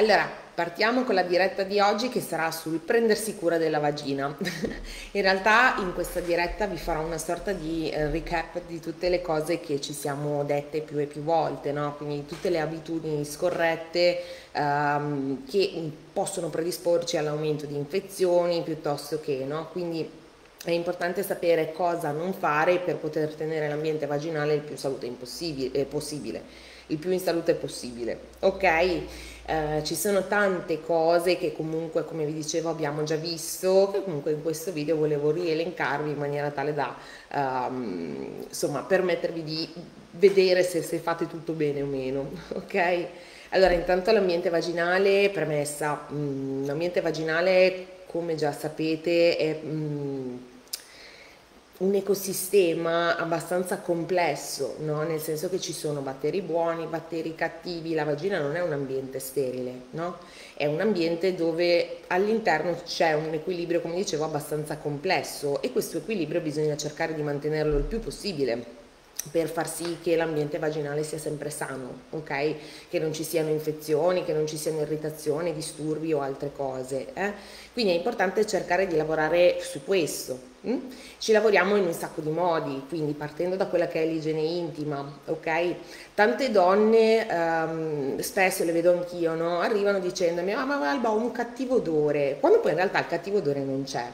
Allora, partiamo con la diretta di oggi che sarà sul prendersi cura della vagina. in realtà in questa diretta vi farò una sorta di eh, recap di tutte le cose che ci siamo dette più e più volte, no? quindi tutte le abitudini scorrette ehm, che possono predisporci all'aumento di infezioni piuttosto che, no? quindi è importante sapere cosa non fare per poter tenere l'ambiente vaginale il più salute eh, possibile, il più in salute possibile. Ok? Eh, ci sono tante cose che comunque, come vi dicevo, abbiamo già visto, che comunque in questo video volevo rielencarvi in maniera tale da um, insomma, permettervi di vedere se, se fate tutto bene o meno, ok? Allora, intanto l'ambiente vaginale, premessa, mm, l'ambiente vaginale, come già sapete, è... Mm, un ecosistema abbastanza complesso, no? nel senso che ci sono batteri buoni, batteri cattivi, la vagina non è un ambiente sterile, no? è un ambiente dove all'interno c'è un equilibrio, come dicevo, abbastanza complesso e questo equilibrio bisogna cercare di mantenerlo il più possibile per far sì che l'ambiente vaginale sia sempre sano, ok? Che non ci siano infezioni, che non ci siano irritazioni, disturbi o altre cose. Eh? Quindi è importante cercare di lavorare su questo. Hm? Ci lavoriamo in un sacco di modi, quindi partendo da quella che è l'igiene intima, ok? Tante donne, um, spesso le vedo anch'io, no? Arrivano dicendomi, ah ma Alba ho un cattivo odore, quando poi in realtà il cattivo odore non c'è.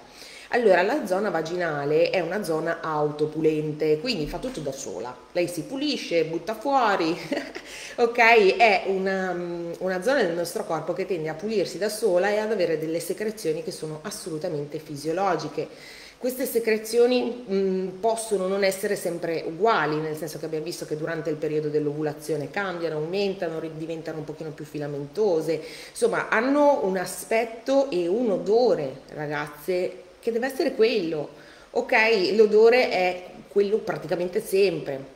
Allora, la zona vaginale è una zona autopulente, quindi fa tutto da sola. Lei si pulisce, butta fuori, ok? È una, una, zona del nostro corpo che tende a pulirsi da sola e ad avere delle secrezioni che sono assolutamente fisiologiche. Queste secrezioni mh, possono non essere sempre uguali, nel senso che abbiamo visto che durante il periodo dell'ovulazione cambiano, aumentano, diventano un pochino più filamentose, insomma hanno un aspetto e un odore, ragazze, che deve essere quello. Ok, l'odore è quello praticamente sempre.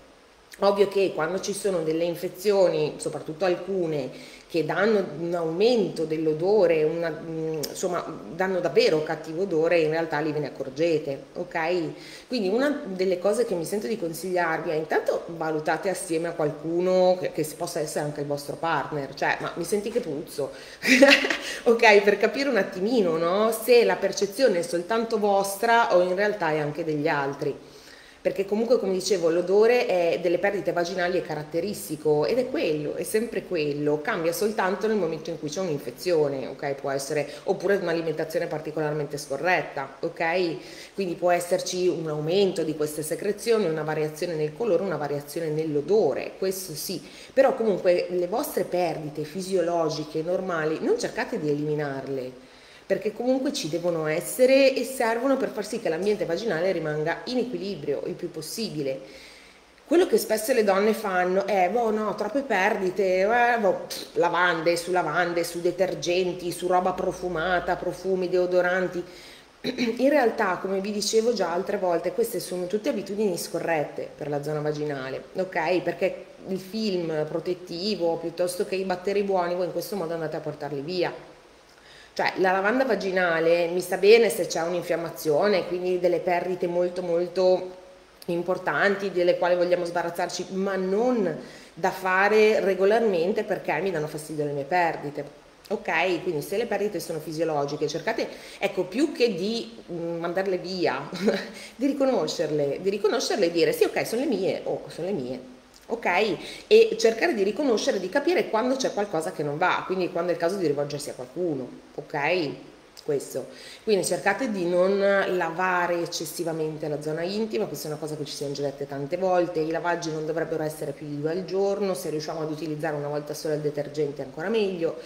Ovvio che quando ci sono delle infezioni, soprattutto alcune, che danno un aumento dell'odore, una, mm, insomma danno davvero cattivo odore, in realtà li ve ne accorgete, ok? Quindi una delle cose che mi sento di consigliarvi è intanto valutate assieme a qualcuno che, che possa essere anche il vostro partner, cioè ma mi senti che puzzo, ok? Per capire un attimino, no? Se la percezione è soltanto vostra o in realtà è anche degli altri perché comunque come dicevo l'odore delle perdite vaginali è caratteristico ed è quello, è sempre quello, cambia soltanto nel momento in cui c'è un'infezione, ok? Può essere, oppure un'alimentazione particolarmente scorretta, ok? Quindi può esserci un aumento di queste secrezioni, una variazione nel colore, una variazione nell'odore, questo sì, però comunque le vostre perdite fisiologiche normali non cercate di eliminarle, perché comunque ci devono essere e servono per far sì che l'ambiente vaginale rimanga in equilibrio il più possibile. Quello che spesso le donne fanno è, boh no, troppe perdite, eh, boh, lavande su lavande, su detergenti, su roba profumata, profumi, deodoranti. In realtà, come vi dicevo già altre volte, queste sono tutte abitudini scorrette per la zona vaginale, ok? Perché il film protettivo piuttosto che i batteri buoni, voi in questo modo andate a portarli via cioè la lavanda vaginale mi sta bene se c'è un'infiammazione, quindi delle perdite molto molto importanti delle quali vogliamo sbarazzarci, ma non da fare regolarmente perché mi danno fastidio le mie perdite. Ok, quindi se le perdite sono fisiologiche, cercate, ecco, più che di mm, mandarle via, di riconoscerle, di riconoscerle e dire sì, ok, sono le mie, oh, sono le mie, ok? E cercare di riconoscere, di capire quando c'è qualcosa che non va, quindi quando è il caso di rivolgersi a qualcuno, ok? Questo. Quindi cercate di non lavare eccessivamente la zona intima, questa è una cosa che ci siamo già dette tante volte, i lavaggi non dovrebbero essere più di due al giorno, se riusciamo ad utilizzare una volta sola il detergente ancora meglio.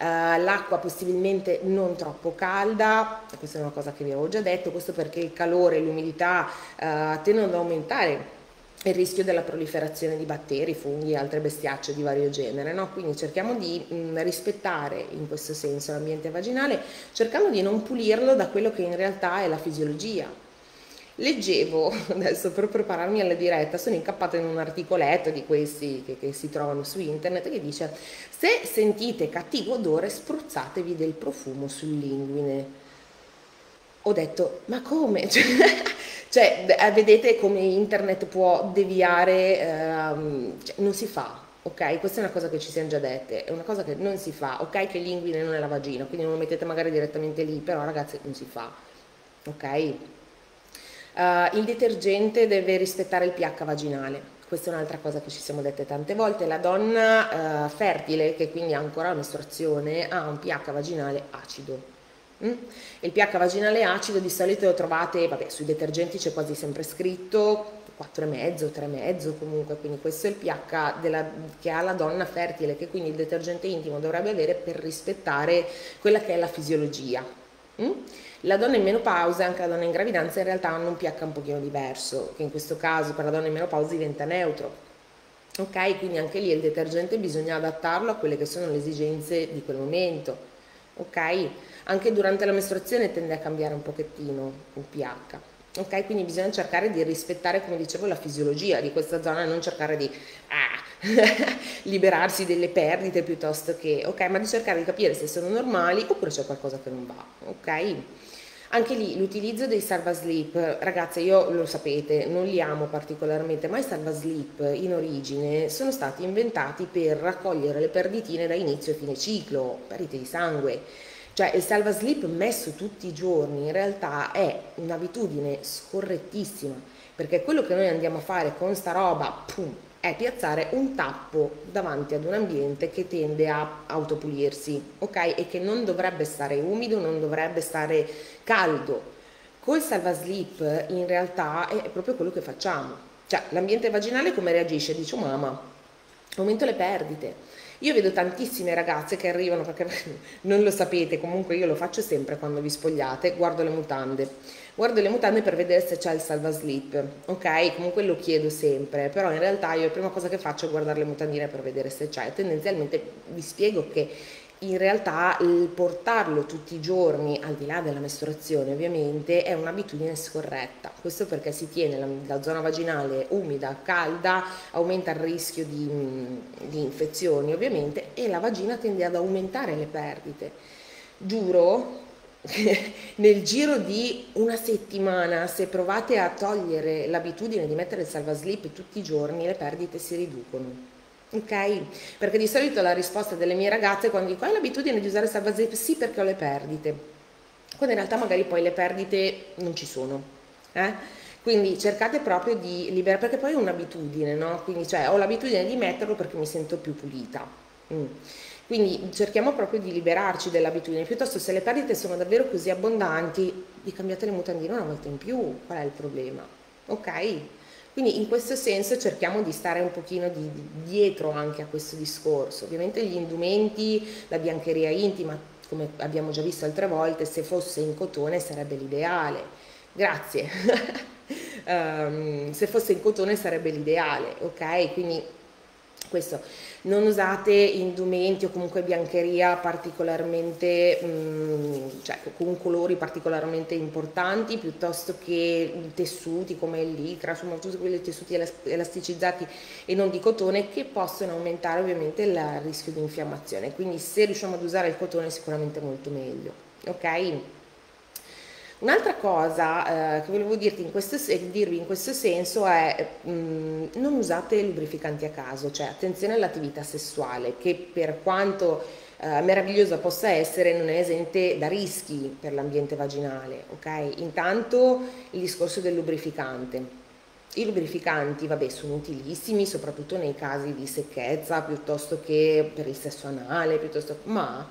Uh, l'acqua possibilmente non troppo calda, questa è una cosa che vi avevo già detto, questo perché il calore e l'umidità uh, tendono ad aumentare il rischio della proliferazione di batteri, funghi e altre bestiacce di vario genere, no? quindi cerchiamo di mh, mm, rispettare in questo senso l'ambiente vaginale, cercando di non pulirlo da quello che in realtà è la fisiologia. Leggevo adesso per prepararmi alla diretta, sono incappata in un articoletto di questi che, che si trovano su internet che dice se sentite cattivo odore spruzzatevi del profumo sull'inguine. Ho detto ma come? Cioè, eh, vedete come internet può deviare, ehm, cioè, non si fa, ok? Questa è una cosa che ci siamo già dette, è una cosa che non si fa, ok? Che l'inguine non è la vagina, quindi non lo mettete magari direttamente lì, però ragazzi non si fa, ok? Uh, il detergente deve rispettare il pH vaginale, questa è un'altra cosa che ci siamo dette tante volte, la donna uh, fertile, che quindi ha ancora mestruazione, ha un pH vaginale acido. Mm? Il pH vaginale acido di solito lo trovate, vabbè, sui detergenti c'è quasi sempre scritto 4,5, 3,5 comunque, quindi questo è il pH della, che ha la donna fertile, che quindi il detergente intimo dovrebbe avere per rispettare quella che è la fisiologia. Mm? La donna in menopausa e anche la donna in gravidanza in realtà hanno un pH un pochino diverso, che in questo caso per la donna in menopausa diventa neutro. Ok, quindi anche lì il detergente bisogna adattarlo a quelle che sono le esigenze di quel momento. Ok? Anche durante la mestruazione tende a cambiare un pochettino il pH. Ok, quindi bisogna cercare di rispettare, come dicevo, la fisiologia di questa zona e non cercare di ah, liberarsi delle perdite piuttosto che, ok, ma di cercare di capire se sono normali oppure c'è qualcosa che non va, ok? Anche lì l'utilizzo dei salva sleep, ragazze io lo sapete, non li amo particolarmente, ma i salva sleep in origine sono stati inventati per raccogliere le perditine da inizio e fine ciclo, perdite di sangue. Cioè il salva sleep messo tutti i giorni in realtà è un'abitudine scorrettissima, perché quello che noi andiamo a fare con sta roba, pum, è piazzare un tappo davanti ad un ambiente che tende a autopulirsi, ok? E che non dovrebbe stare umido, non dovrebbe stare caldo. Col salva sleep in realtà è proprio quello che facciamo. Cioè l'ambiente vaginale come reagisce? Dice, mamma, aumento le perdite. Io vedo tantissime ragazze che arrivano, perché non lo sapete, comunque io lo faccio sempre quando vi spogliate, guardo le mutande guardo le mutande per vedere se c'è il salva slip, ok? Comunque lo chiedo sempre, però in realtà io la prima cosa che faccio è guardare le mutandine per vedere se c'è. Tendenzialmente vi spiego che in realtà il portarlo tutti i giorni, al di là della mestruazione ovviamente, è un'abitudine scorretta. Questo perché si tiene la, la zona vaginale umida, calda, aumenta il rischio di, di infezioni ovviamente e la vagina tende ad aumentare le perdite. Giuro, nel giro di una settimana, se provate a togliere l'abitudine di mettere il salvaslip tutti i giorni, le perdite si riducono. Ok? Perché di solito la risposta delle mie ragazze quando dico hai l'abitudine di usare il salvaslip? Sì, perché ho le perdite. Quando in realtà magari poi le perdite non ci sono. Eh? Quindi cercate proprio di liberare, perché poi è un'abitudine, no? Quindi cioè ho l'abitudine di metterlo perché mi sento più pulita. Mm. Quindi cerchiamo proprio di liberarci dell'abitudine, piuttosto se le perdite sono davvero così abbondanti, di cambiate le mutandine una volta in più, qual è il problema? Ok? Quindi in questo senso cerchiamo di stare un pochino di, di dietro anche a questo discorso. Ovviamente gli indumenti, la biancheria intima, come abbiamo già visto altre volte, se fosse in cotone sarebbe l'ideale. Grazie. um, se fosse in cotone sarebbe l'ideale, ok? Quindi questo non usate indumenti o comunque biancheria particolarmente, mh, mm, cioè con colori particolarmente importanti piuttosto che tessuti come il licra, insomma tutti quei tessuti elasticizzati e non di cotone che possono aumentare ovviamente il rischio di infiammazione. Quindi se riusciamo ad usare il cotone sicuramente molto meglio. Ok? Un'altra cosa eh, che volevo dirti in questo, dirvi in questo senso è mh, mm, non usate lubrificanti a caso, cioè attenzione all'attività sessuale che per quanto eh, meravigliosa possa essere non è esente da rischi per l'ambiente vaginale, ok? Intanto il discorso del lubrificante. I lubrificanti, vabbè, sono utilissimi soprattutto nei casi di secchezza piuttosto che per il sesso anale, piuttosto, ma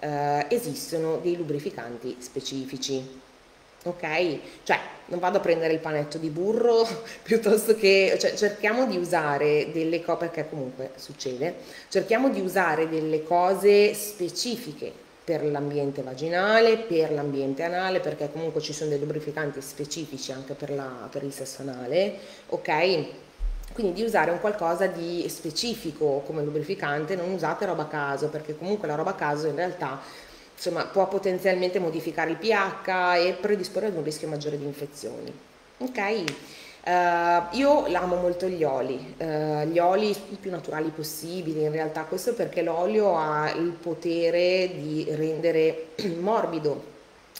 eh, esistono dei lubrificanti specifici ok? Cioè, non vado a prendere il panetto di burro piuttosto che, cioè, cerchiamo di usare delle cose, perché comunque succede, cerchiamo di usare delle cose specifiche per l'ambiente vaginale, per l'ambiente anale, perché comunque ci sono dei lubrificanti specifici anche per, la, per il sesso anale, ok? Quindi di usare un qualcosa di specifico come lubrificante, non usate roba a caso, perché comunque la roba a caso in realtà insomma, può potenzialmente modificare il pH e predisporre ad un rischio maggiore di infezioni. Ok? Uh, io amo molto gli oli, uh, gli oli i più naturali possibili in realtà, questo perché l'olio ha il potere di rendere morbido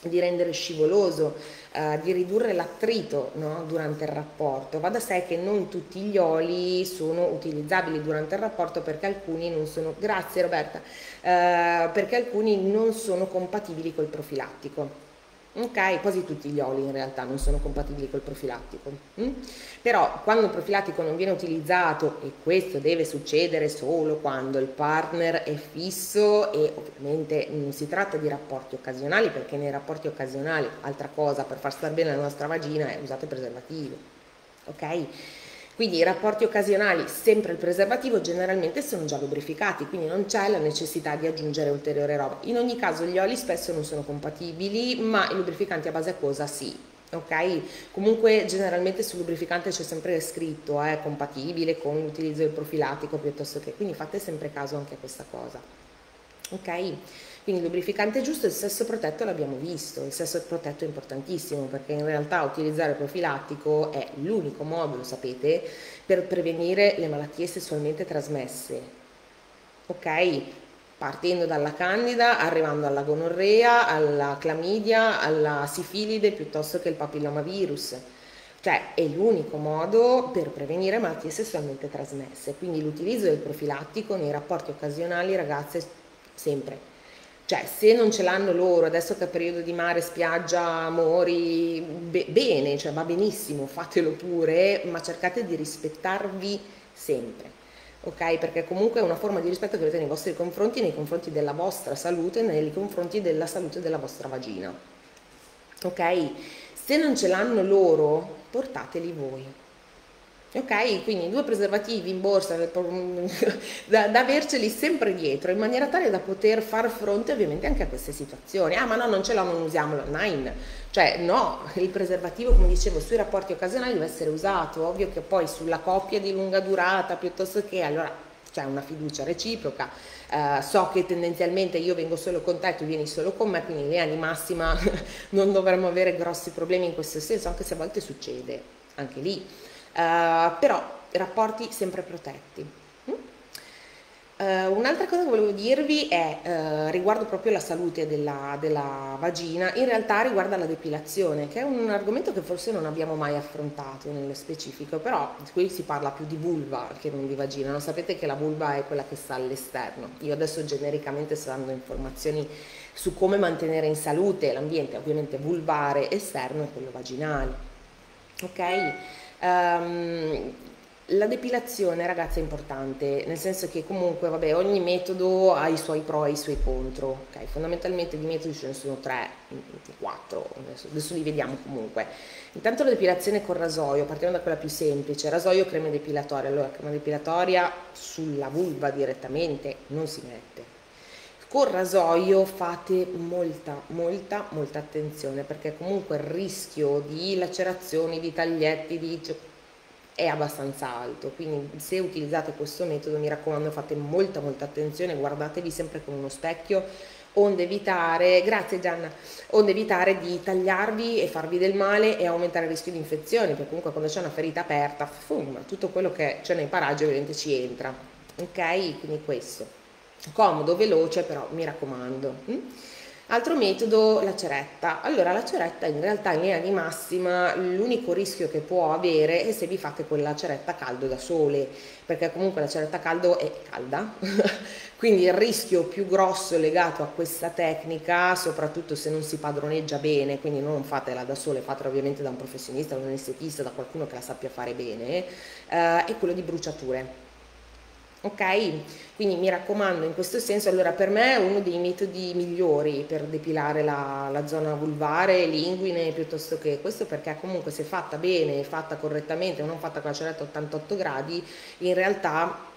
di rendere scivoloso, eh, di ridurre l'attrito no, durante il rapporto. Va da sé che non tutti gli oli sono utilizzabili durante il rapporto perché alcuni non sono, grazie Roberta, eh, perché alcuni non sono compatibili col profilattico. Ok, quasi tutti gli oli in realtà non sono compatibili col profilattico. Mm? Però quando il profilattico non viene utilizzato, e questo deve succedere solo quando il partner è fisso e ovviamente non si tratta di rapporti occasionali, perché nei rapporti occasionali, altra cosa per far stare bene la nostra vagina è usate preservativo. Ok? Quindi i rapporti occasionali, sempre il preservativo, generalmente sono già lubrificati, quindi non c'è la necessità di aggiungere ulteriore roba. In ogni caso gli oli spesso non sono compatibili, ma i lubrificanti a base acquosa sì. Ok? Comunque generalmente sul lubrificante c'è sempre scritto è eh, compatibile con l'utilizzo del profilattico piuttosto che, quindi fate sempre caso anche a questa cosa. Ok? Quindi il lubrificante giusto, il sesso protetto l'abbiamo visto, il sesso protetto è importantissimo perché in realtà utilizzare il profilattico è l'unico modo, lo sapete, per prevenire le malattie sessualmente trasmesse. Ok? Partendo dalla candida, arrivando alla gonorrea, alla clamidia, alla sifilide piuttosto che il papillomavirus. Cioè è l'unico modo per prevenire malattie sessualmente trasmesse. Quindi l'utilizzo del profilattico nei rapporti occasionali, ragazze, sempre cioè, se non ce l'hanno loro, adesso che è periodo di mare, spiaggia, amori, be- bene, cioè va benissimo, fatelo pure, ma cercate di rispettarvi sempre. Ok? Perché comunque è una forma di rispetto che avete nei vostri confronti, nei confronti della vostra salute, nei confronti della salute della vostra vagina. Ok? Se non ce l'hanno loro, portateli voi Ok, quindi due preservativi in borsa da, da, averceli sempre dietro in maniera tale da poter far fronte ovviamente anche a queste situazioni. Ah, ma no, non ce l'ho, non usiamolo. Nine. Cioè, no, il preservativo, come dicevo, sui rapporti occasionali deve essere usato. Ovvio che poi sulla coppia di lunga durata piuttosto che allora c'è una fiducia reciproca. Uh, so che tendenzialmente io vengo solo con te, tu vieni solo con me, quindi in linea di massima non dovremmo avere grossi problemi in questo senso, anche se a volte succede anche lì. Uh, però rapporti sempre protetti. Uh, un'altra cosa che volevo dirvi è uh, riguardo proprio la salute della, della, vagina, in realtà riguarda la depilazione, che è un argomento che forse non abbiamo mai affrontato nello specifico, però qui si parla più di vulva che non di vagina, non sapete che la vulva è quella che sta all'esterno. Io adesso genericamente sto dando informazioni su come mantenere in salute l'ambiente, ovviamente vulvare esterno e quello vaginale. Ok? Um, la depilazione, ragazzi, è importante, nel senso che comunque, vabbè, ogni metodo ha i suoi pro e i suoi contro. Okay? Fondamentalmente di metodi ce ne sono tre, quattro, adesso, adesso, li vediamo comunque. Intanto la depilazione con rasoio, partiamo da quella più semplice, rasoio crema depilatoria. Allora, crema depilatoria sulla vulva direttamente non si mette. Con rasoio fate molta, molta, molta attenzione perché comunque il rischio di lacerazioni, di taglietti, di è abbastanza alto, quindi se utilizzate questo metodo mi raccomando fate molta molta attenzione, guardatevi sempre con uno specchio, onde evitare, grazie Gianna, onde evitare di tagliarvi e farvi del male e aumentare il rischio di infezioni, perché comunque quando c'è una ferita aperta, fum, tutto quello che c'è nei paraggi ovviamente ci entra, ok? Quindi questo comodo, veloce, però mi raccomando. Mm? Altro metodo, la ceretta. Allora, la ceretta in realtà in linea di massima l'unico rischio che può avere è se vi fate quella ceretta caldo da sole, perché comunque la ceretta caldo è calda, quindi il rischio più grosso legato a questa tecnica, soprattutto se non si padroneggia bene, quindi non fatela da sole, fatela ovviamente da un professionista, da un estetista, da qualcuno che la sappia fare bene, eh, è quello di bruciature ok? Quindi mi raccomando in questo senso, allora per me è uno dei metodi migliori per depilare la, la zona vulvare, linguine, piuttosto che questo perché comunque se fatta bene, fatta correttamente, non fatta con la ceretta 88 gradi, in realtà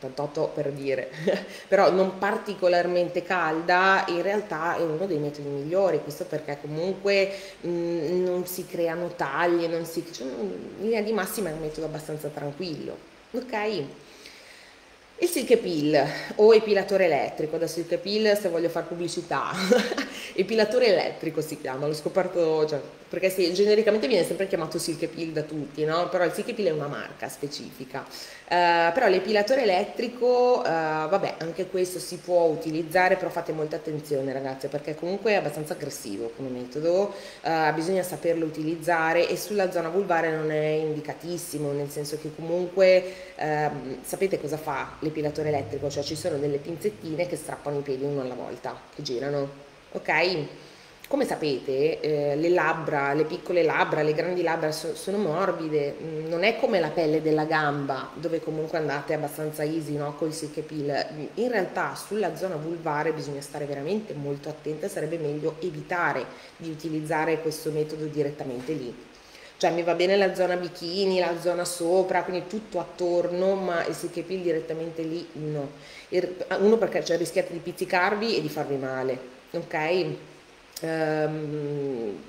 88 per dire, però non particolarmente calda, in realtà è uno dei metodi migliori, questo perché comunque mh, mm, non si creano taglie, non si, cioè, in linea di massima è un metodo abbastanza tranquillo, ok? Il silk peel o epilatore elettrico, da silk peel se voglio fare pubblicità, epilatore elettrico si chiama, l'ho scoperto, cioè, perché sì, genericamente viene sempre chiamato silk peel da tutti, no? però il silk peel è una marca specifica. Uh, però l'epilatore elettrico, uh, vabbè, anche questo si può utilizzare, però fate molta attenzione ragazze, perché comunque è abbastanza aggressivo come metodo, uh, bisogna saperlo utilizzare e sulla zona vulvare non è indicatissimo, nel senso che comunque ehm, sapete cosa fa? L'epilatore elettrico, cioè ci sono delle pinzettine che strappano i peli uno alla volta, che girano, ok? Come sapete, eh, le labbra, le piccole labbra, le grandi labbra so, sono morbide, mm, non è come la pelle della gamba, dove comunque andate abbastanza easy no? col silk peel. In realtà sulla zona vulvare bisogna stare veramente molto attenti, sarebbe meglio evitare di utilizzare questo metodo direttamente lì cioè mi va bene la zona bikini, la zona sopra, quindi tutto attorno, ma il silk direttamente lì no. Uno perché cioè, rischiate di pizzicarvi e di farvi male, ok? Um,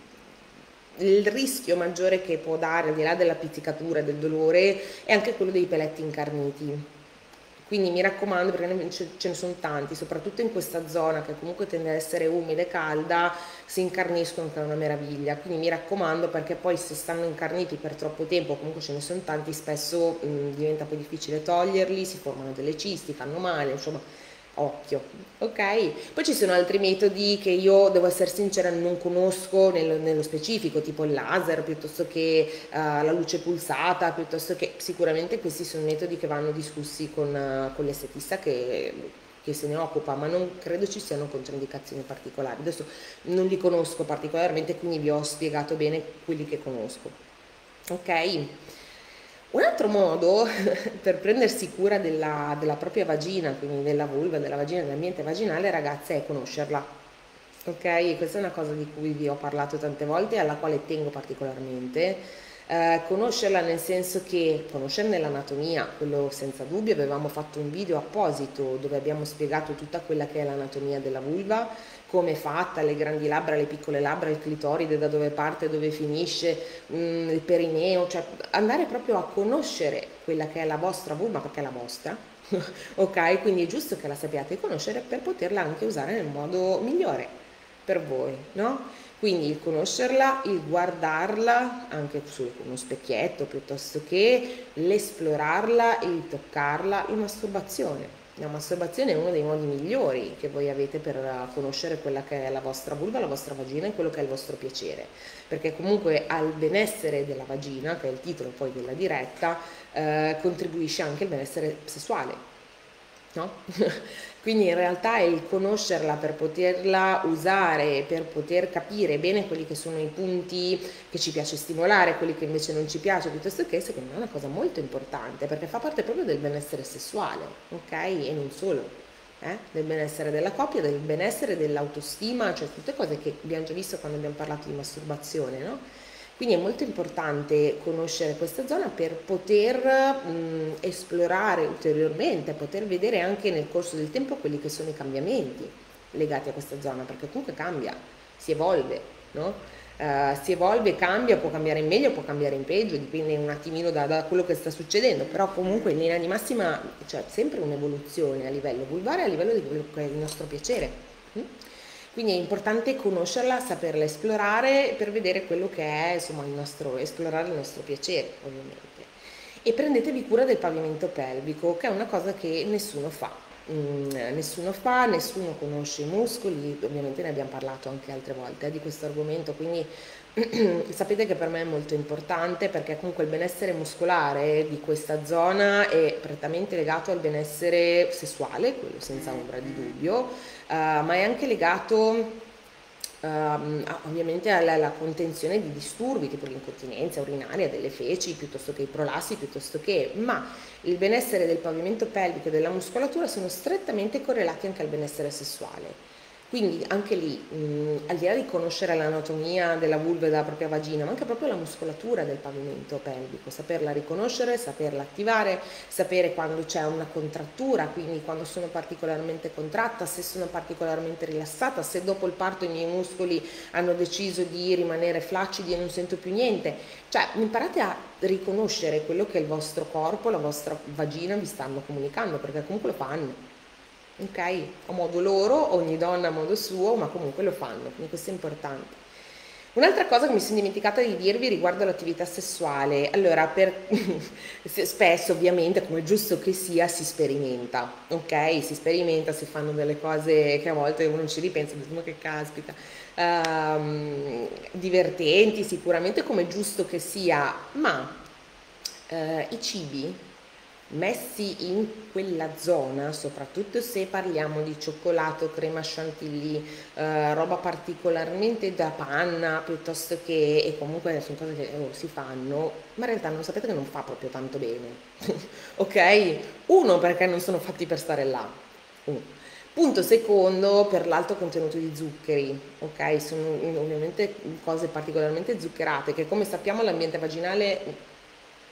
il rischio maggiore che può dare, al di là della pizzicatura, del dolore, è anche quello dei peletti incarniti quindi mi raccomando, perché ce ne sono tanti, soprattutto in questa zona che comunque tende ad essere umida e calda, si incarniscono che è una meraviglia. Quindi mi raccomando perché poi se stanno incarniti per troppo tempo, comunque ce ne sono tanti, spesso mh, diventa poi difficile toglierli, si formano delle cisti, fanno male, insomma occhio, ok? Poi ci sono altri metodi che io, devo essere sincera, non conosco nel, nello specifico, tipo il laser, piuttosto che uh, la luce pulsata, piuttosto che sicuramente questi sono metodi che vanno discussi con, uh, con l'estetista che, che se ne occupa, ma non credo ci siano controindicazioni particolari. Adesso non li conosco particolarmente, quindi vi ho spiegato bene quelli che conosco. Ok? Un altro modo per prendersi cura della, della, propria vagina, quindi della vulva, della vagina, dell'ambiente vaginale, ragazze, è conoscerla. Ok? Questa è una cosa di cui vi ho parlato tante volte e alla quale tengo particolarmente. Eh, conoscerla nel senso che conoscerne l'anatomia, quello senza dubbio, avevamo fatto un video apposito dove abbiamo spiegato tutta quella che è l'anatomia della vulva, come è fatta, le grandi labbra, le piccole labbra, il clitoride, da dove parte, dove finisce, mh, mm, il perineo, cioè andare proprio a conoscere quella che è la vostra vulva, perché è la vostra, ok? Quindi è giusto che la sappiate conoscere per poterla anche usare nel modo migliore per voi, no? Quindi il conoscerla, il guardarla anche su uno specchietto piuttosto che l'esplorarla, il toccarla, la masturbazione la masturbazione è uno dei modi migliori che voi avete per conoscere quella che è la vostra vulva, la vostra vagina e quello che è il vostro piacere, perché comunque al benessere della vagina, che è il titolo poi della diretta, eh, contribuisce anche il benessere sessuale. No? Quindi in realtà è il conoscerla per poterla usare, per poter capire bene quelli che sono i punti che ci piace stimolare, quelli che invece non ci piace, piuttosto che secondo me è una cosa molto importante perché fa parte proprio del benessere sessuale, ok? E non solo. Eh? del benessere della coppia, del benessere dell'autostima, cioè tutte cose che abbiamo già visto quando abbiamo parlato di masturbazione, no? Quindi è molto importante conoscere questa zona per poter mh, esplorare ulteriormente, poter vedere anche nel corso del tempo quelli che sono i cambiamenti legati a questa zona, perché comunque cambia, si evolve, no? Uh, si evolve, cambia, può cambiare in meglio, può cambiare in peggio, dipende un attimino da, da, quello che sta succedendo, però comunque in linea di massima c'è sempre un'evoluzione a livello vulvare, a livello di quello che è il nostro piacere. Quindi è importante conoscerla, saperla esplorare per vedere quello che è, insomma, il nostro, esplorare il nostro piacere, ovviamente. E prendetevi cura del pavimento pelvico, che è una cosa che nessuno fa. Mm, nessuno fa, nessuno conosce i muscoli, ovviamente ne abbiamo parlato anche altre volte eh, di questo argomento, quindi sapete che per me è molto importante perché comunque il benessere muscolare di questa zona è prettamente legato al benessere sessuale, quello senza ombra di dubbio, uh, ma è anche legato Uh, ovviamente alla, alla, contenzione di disturbi tipo l'incontinenza urinaria delle feci piuttosto che i prolassi piuttosto che ma il benessere del pavimento pelvico e della muscolatura sono strettamente correlati anche al benessere sessuale Quindi anche lì, mh, al di là di conoscere l'anatomia della vulva e della propria vagina, ma anche proprio la muscolatura del pavimento pelvico, saperla riconoscere, saperla attivare, sapere quando c'è una contrattura, quindi quando sono particolarmente contratta, se sono particolarmente rilassata, se dopo il parto i miei muscoli hanno deciso di rimanere flaccidi e non sento più niente. Cioè, imparate a riconoscere quello che il vostro corpo, la vostra vagina vi stanno comunicando, perché comunque lo fanno ok? A modo loro, ogni donna a modo suo, ma comunque lo fanno, quindi questo è importante. Un'altra cosa che mi sono dimenticata di dirvi riguardo l'attività sessuale, allora per, spesso ovviamente come giusto che sia si sperimenta, ok? Si sperimenta, si fanno delle cose che a volte uno ci ripensa, ma che caspita, um, divertenti sicuramente come giusto che sia, ma uh, i cibi messi in quella zona, soprattutto se parliamo di cioccolato, crema chantilly, eh, roba particolarmente da panna piuttosto che, e comunque sono cose che oh, si fanno, ma in realtà non sapete che non fa proprio tanto bene, ok? Uno perché non sono fatti per stare là, uno. Punto secondo per l'alto contenuto di zuccheri, ok? Sono ovviamente cose particolarmente zuccherate che come sappiamo l'ambiente vaginale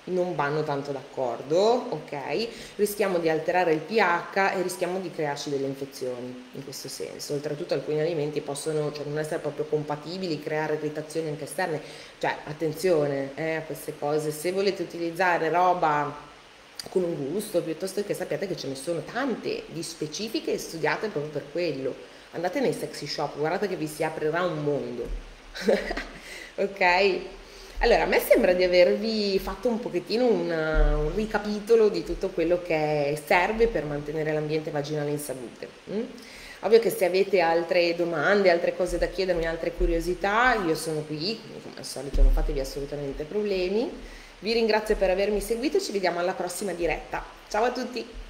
non vanno tanto d'accordo, ok? Rischiamo di alterare il pH e rischiamo di crearci delle infezioni in questo senso. Oltretutto alcuni alimenti possono cioè, non essere proprio compatibili, creare irritazioni anche esterne. Cioè, attenzione eh, a queste cose. Se volete utilizzare roba con un gusto, piuttosto che sappiate che ce ne sono tante di specifiche e studiate proprio per quello. Andate nei sexy shop, guardate che vi si aprirà un mondo. ok? Allora, a me sembra di avervi fatto un pochettino un, un ricapitolo di tutto quello che serve per mantenere l'ambiente vaginale in salute. Mm? Ovvio che se avete altre domande, altre cose da chiedermi, altre curiosità, io sono qui, come al solito non fatevi assolutamente problemi. Vi ringrazio per avermi seguito ci vediamo alla prossima diretta. Ciao a tutti!